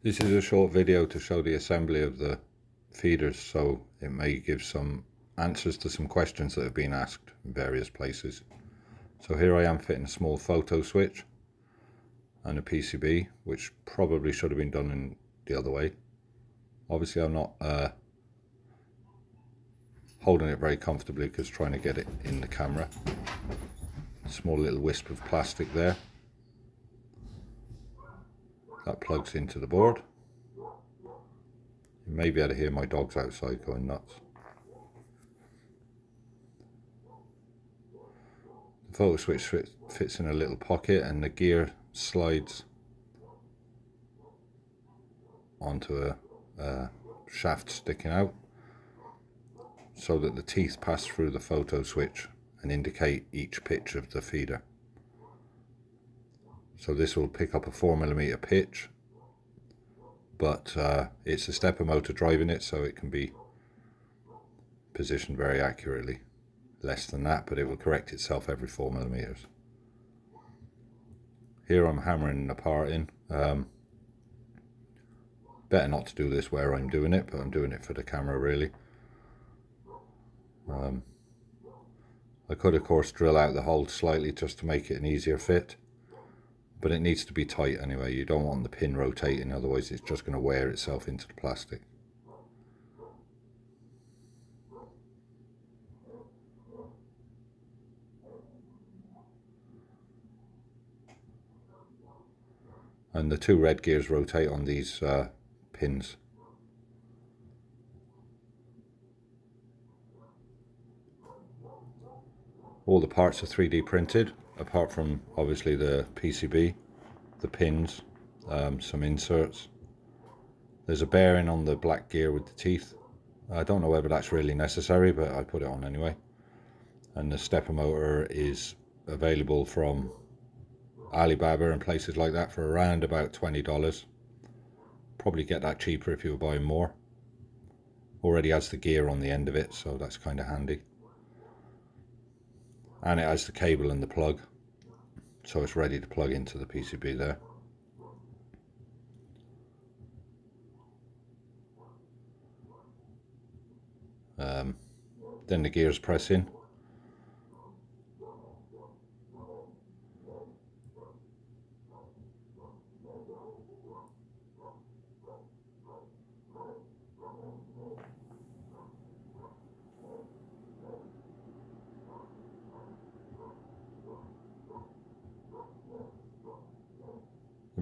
This is a short video to show the assembly of the feeders so it may give some answers to some questions that have been asked in various places. So here I am fitting a small photo switch and a PCB which probably should have been done in the other way. Obviously I'm not uh, holding it very comfortably because trying to get it in the camera. Small little wisp of plastic there. That plugs into the board. You may be able to hear my dogs outside going nuts. The photo switch fits in a little pocket and the gear slides onto a, a shaft sticking out so that the teeth pass through the photo switch and indicate each pitch of the feeder. So this will pick up a 4mm pitch, but uh, it's a stepper motor driving it so it can be positioned very accurately. Less than that, but it will correct itself every 4mm. Here I'm hammering the part in. Um, better not to do this where I'm doing it, but I'm doing it for the camera really. Um, I could of course drill out the hole slightly just to make it an easier fit but it needs to be tight anyway. You don't want the pin rotating otherwise it's just going to wear itself into the plastic. And the two red gears rotate on these uh, pins. All the parts are 3D printed apart from obviously the PCB the pins um, some inserts. There's a bearing on the black gear with the teeth. I don't know whether that's really necessary but I put it on anyway. And the stepper motor is available from Alibaba and places like that for around about $20 probably get that cheaper if you were buying more. Already has the gear on the end of it so that's kind of handy. And it has the cable and the plug so it's ready to plug into the PCB there. Um, then the gears press in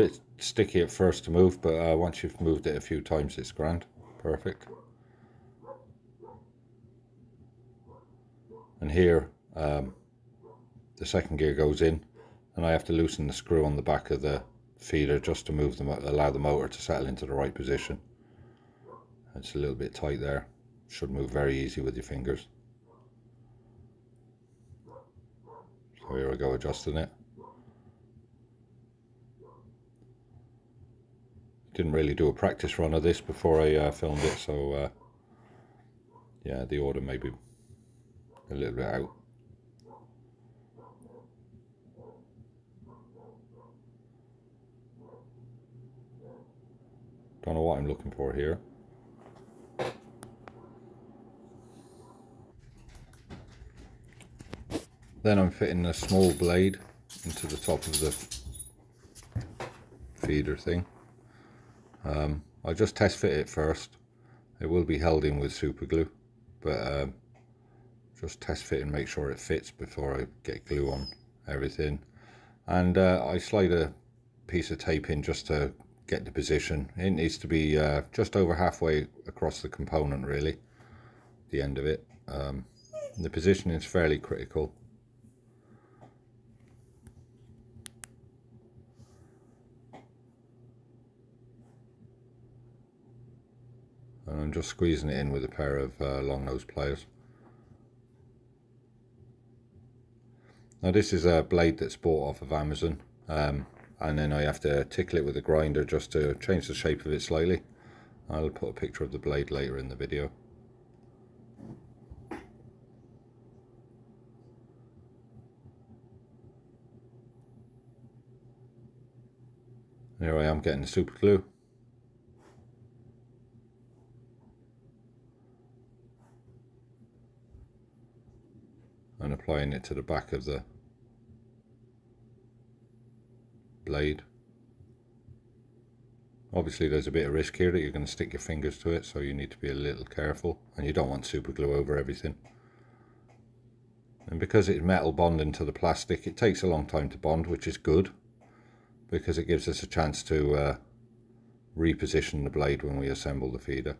bit sticky at first to move, but uh, once you've moved it a few times, it's grand. Perfect. And here, um, the second gear goes in, and I have to loosen the screw on the back of the feeder just to move them, allow the motor to settle into the right position. It's a little bit tight there. Should move very easy with your fingers. So here I go adjusting it. Didn't really do a practice run of this before I uh, filmed it so uh, yeah the order may be a little bit out. Don't know what I'm looking for here. Then I'm fitting a small blade into the top of the feeder thing um, I'll just test fit it first. It will be held in with super glue, but um, just test fit and make sure it fits before I get glue on everything. And uh, I slide a piece of tape in just to get the position. It needs to be uh, just over halfway across the component really, the end of it. Um, the position is fairly critical. And I'm just squeezing it in with a pair of uh, long nose pliers. Now this is a blade that's bought off of Amazon um, and then I have to tickle it with a grinder just to change the shape of it slightly. I'll put a picture of the blade later in the video. Here I am getting the super glue applying it to the back of the blade. Obviously there's a bit of risk here that you're going to stick your fingers to it so you need to be a little careful and you don't want super glue over everything. And because it's metal bonding to the plastic it takes a long time to bond which is good because it gives us a chance to uh, reposition the blade when we assemble the feeder.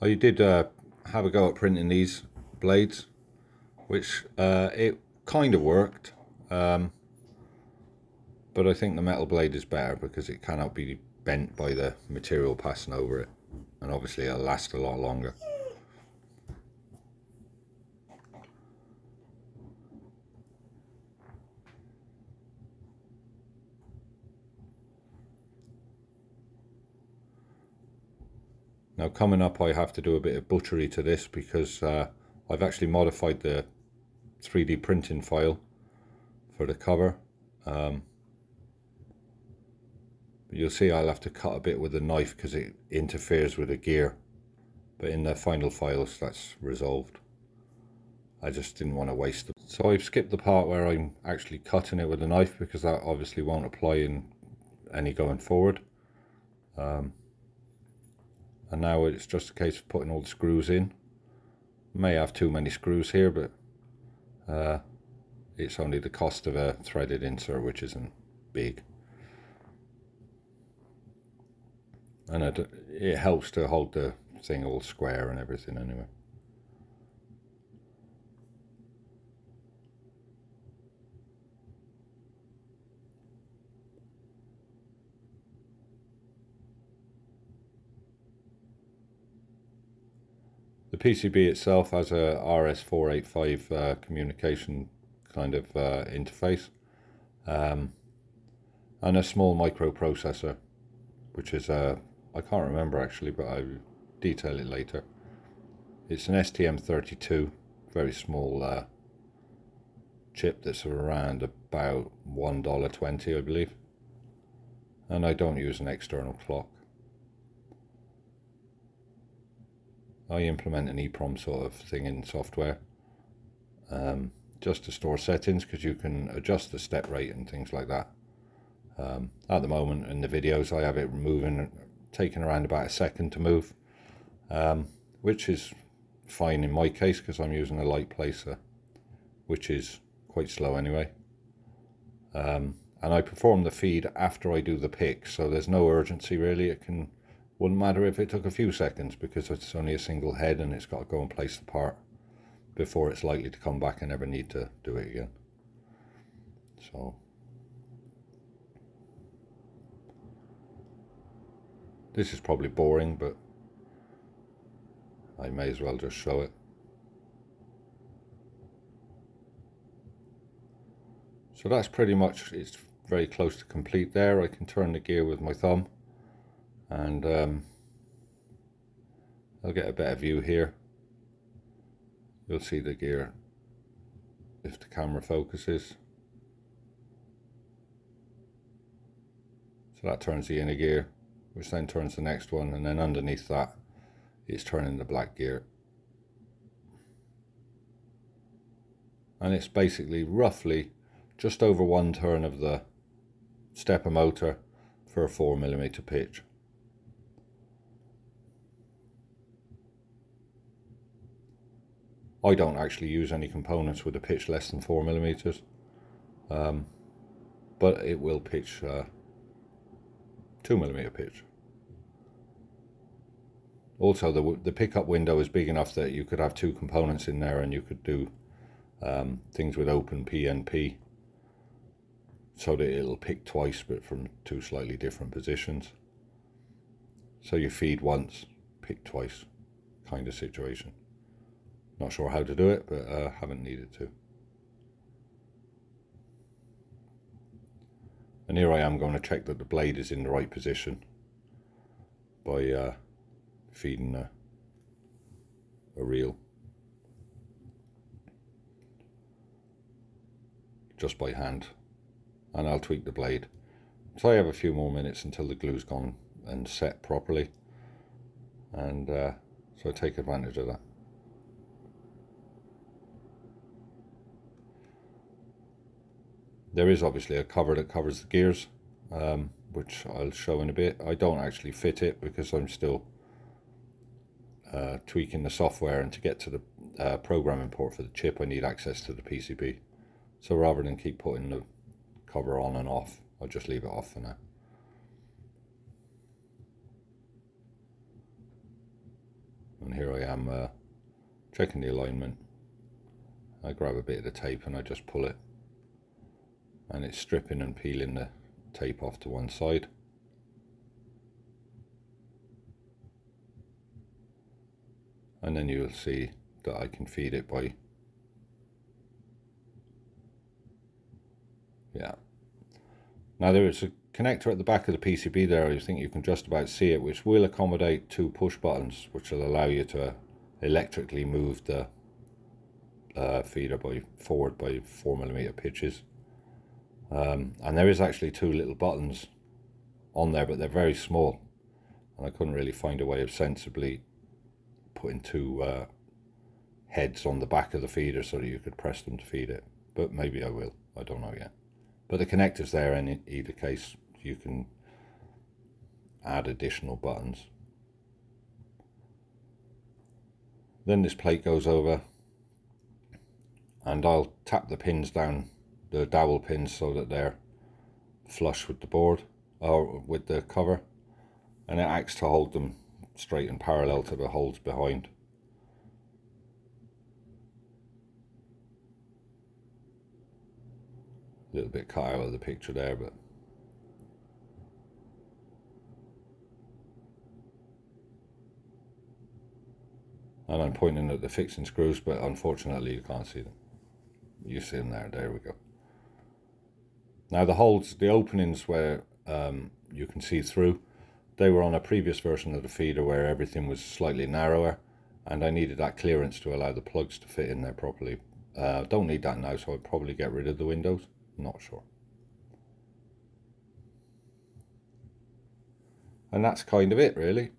I did uh, have a go at printing these blades, which uh, it kind of worked. Um, but I think the metal blade is better because it cannot be bent by the material passing over it. And obviously it'll last a lot longer. Now coming up I have to do a bit of butchery to this because uh, I've actually modified the 3D printing file for the cover. Um, but you'll see I'll have to cut a bit with a knife because it interferes with the gear. But in the final files that's resolved. I just didn't want to waste it. So I've skipped the part where I'm actually cutting it with a knife because that obviously won't apply in any going forward. Um, and now it's just a case of putting all the screws in. May have too many screws here but uh, it's only the cost of a threaded insert which isn't big. And it, it helps to hold the thing all square and everything anyway The PCB itself has a RS485 uh, communication kind of uh, interface um, and a small microprocessor which is a I can't remember actually but I'll detail it later. It's an STM32 very small uh, chip that's around about $1.20 I believe. And I don't use an external clock I implement an EEPROM sort of thing in software um, just to store settings because you can adjust the step rate and things like that. Um, at the moment in the videos I have it moving, taking around about a second to move, um, which is fine in my case because I'm using a Liteplacer, which is quite slow anyway. Um, and I perform the feed after I do the pick, so there's no urgency really. It can wouldn't matter if it took a few seconds because it's only a single head and it's got to go and place the part before it's likely to come back and never need to do it again. So this is probably boring but I may as well just show it. So that's pretty much, it's very close to complete there. I can turn the gear with my thumb and um, I'll get a better view here. You'll see the gear if the camera focuses. So that turns the inner gear which then turns the next one and then underneath that it's turning the black gear. And it's basically roughly just over one turn of the stepper motor for a 4mm pitch I don't actually use any components with a pitch less than 4 millimeters, um, but it will pitch uh, 2 millimeter pitch. Also, the, the pickup window is big enough that you could have two components in there and you could do um, things with OpenPnP so that it'll pick twice but from two slightly different positions. So you feed once, pick twice kind of situation. Not sure how to do it, but uh, haven't needed to. And here I am going to check that the blade is in the right position by uh, feeding a, a reel. just by hand and I'll tweak the blade. So I have a few more minutes until the glue's gone and set properly and uh, so I take advantage of that. There is obviously a cover that covers the gears um, which I'll show in a bit. I don't actually fit it because I'm still uh, tweaking the software and to get to the uh, programming port for the chip I need access to the PCB. So rather than keep putting the cover on and off, I'll just leave it off for now. And here I am uh, checking the alignment. I grab a bit of the tape and I just pull it and it's stripping and peeling the tape off to one side. And then you'll see that I can feed it by yeah. Now there is a connector at the back of the PCB there. I think you can just about see it which will accommodate two push buttons which will allow you to electrically move the uh, feeder by forward by 4 millimeter pitches um, and there is actually two little buttons on there, but they're very small. And I couldn't really find a way of sensibly putting two uh, heads on the back of the feeder so that you could press them to feed it. But maybe I will. I don't know yet. But the connector's there in either case. You can add additional buttons. Then this plate goes over and I'll tap the pins down the dowel pins so that they're flush with the board or with the cover and it acts to hold them straight and parallel to the holes behind. A little bit cut out of the picture there but and I'm pointing at the fixing screws but unfortunately you can't see them. You see them there, there we go. Now the holes, the openings where um, you can see through, they were on a previous version of the feeder where everything was slightly narrower and I needed that clearance to allow the plugs to fit in there properly. Uh, don't need that now so I'll probably get rid of the windows, not sure. And that's kind of it really.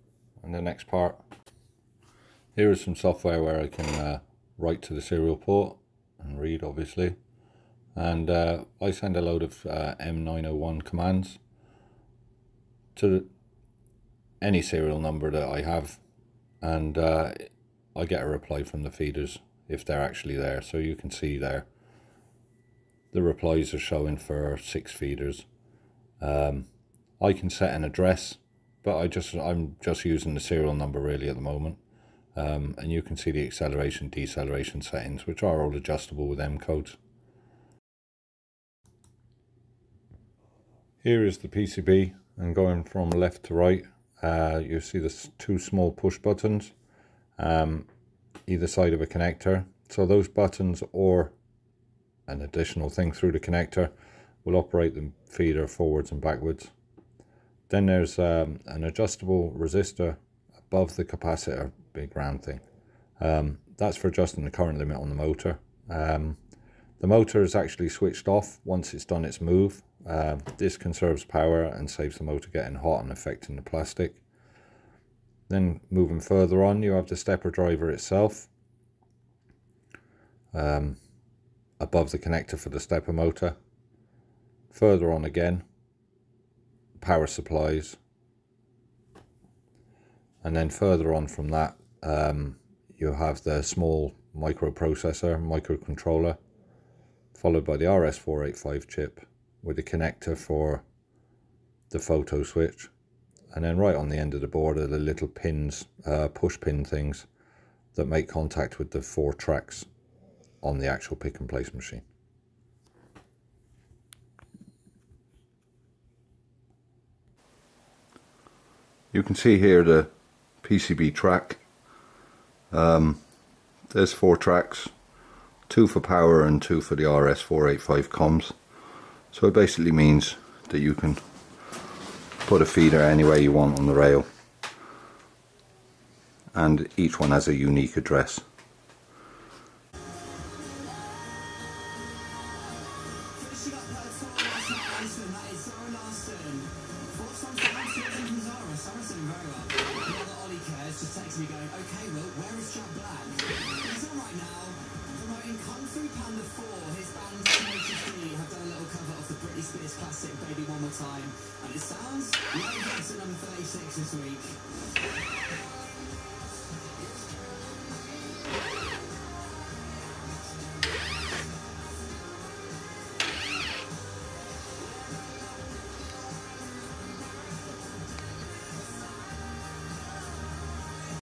And the next part, here is some software where I can uh, write to the serial port and read obviously and uh, I send a load of uh, M901 commands to any serial number that I have. And uh, I get a reply from the feeders if they're actually there. So you can see there the replies are showing for six feeders. Um, I can set an address but I just I'm just using the serial number really at the moment. Um, and you can see the acceleration deceleration settings which are all adjustable with M codes Here is the PCB and going from left to right uh, you see the two small push buttons um, either side of a connector. So those buttons or an additional thing through the connector will operate the feeder forwards and backwards. Then there's um, an adjustable resistor above the capacitor big round thing. Um, that's for adjusting the current limit on the motor. Um, the motor is actually switched off once it's done its move. Uh, this conserves power and saves the motor getting hot and affecting the plastic. Then moving further on, you have the stepper driver itself. Um, above the connector for the stepper motor. Further on again, power supplies. And then further on from that, um, you have the small microprocessor, microcontroller followed by the RS485 chip with a connector for the photo switch. And then right on the end of the board are the little pins, uh, push pin things that make contact with the four tracks on the actual pick and place machine. You can see here the PCB track. Um, there's four tracks two for power and two for the RS485 comms. So it basically means that you can put a feeder any way you want on the rail and each one has a unique address. Well. Okay, Will, where is Black? He's on right now, promoting Kung Fu Panda 4. His band Tenacious D have done a little cover of the Britney Spears classic Baby One More Time. And it sounds like it's number 36 this week.